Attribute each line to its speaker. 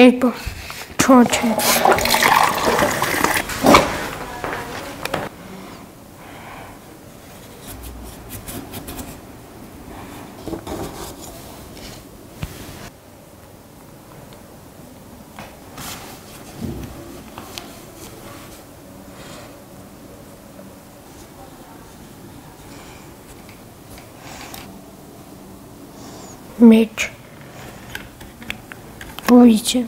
Speaker 1: April twenty. Mitch. будете.